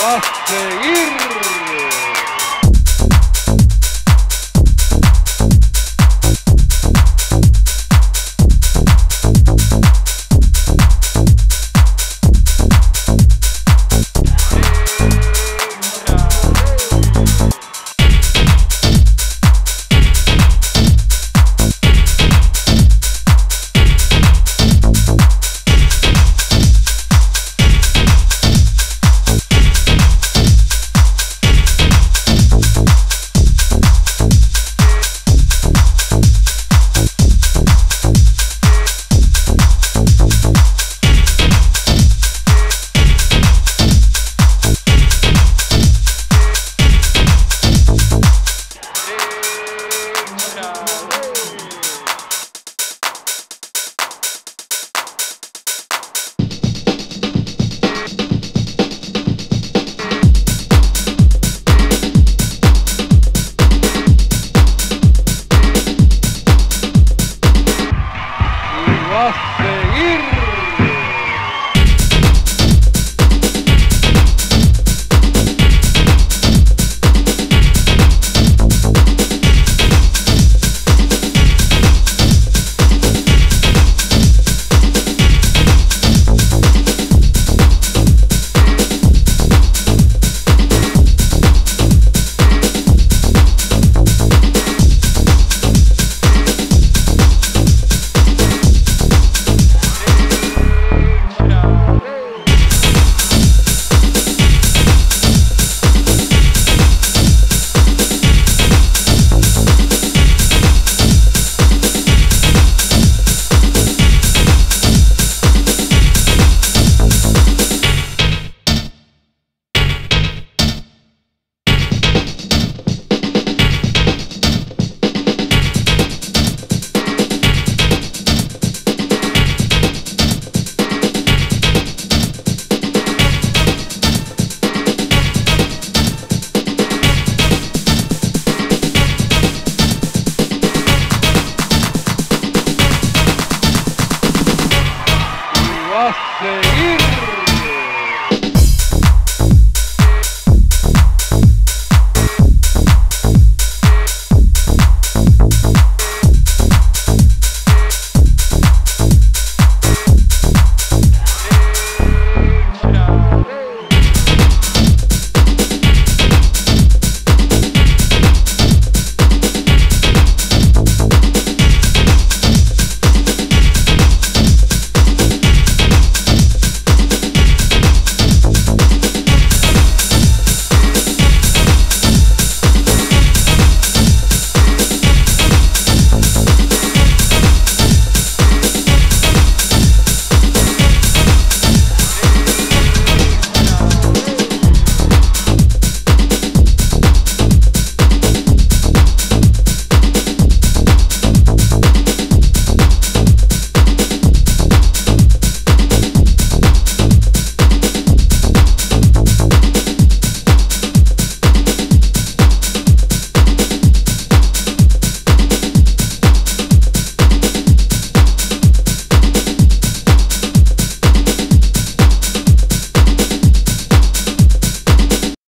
va a seguir.